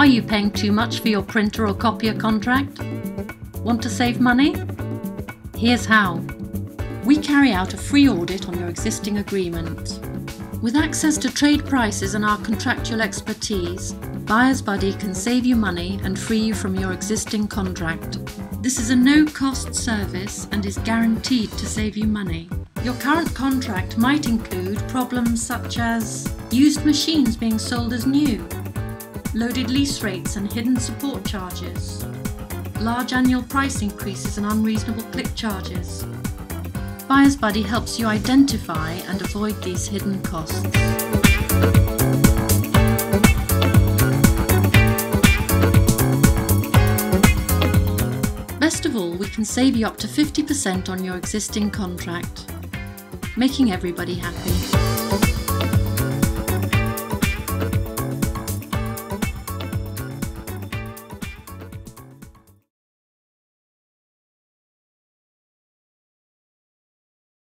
Are you paying too much for your printer or copier contract? Want to save money? Here's how. We carry out a free audit on your existing agreement. With access to trade prices and our contractual expertise, Buyer's Buddy can save you money and free you from your existing contract. This is a no cost service and is guaranteed to save you money. Your current contract might include problems such as used machines being sold as new, loaded lease rates and hidden support charges, large annual price increases and unreasonable click charges. Buyer's Buddy helps you identify and avoid these hidden costs. Best of all, we can save you up to 50% on your existing contract, making everybody happy.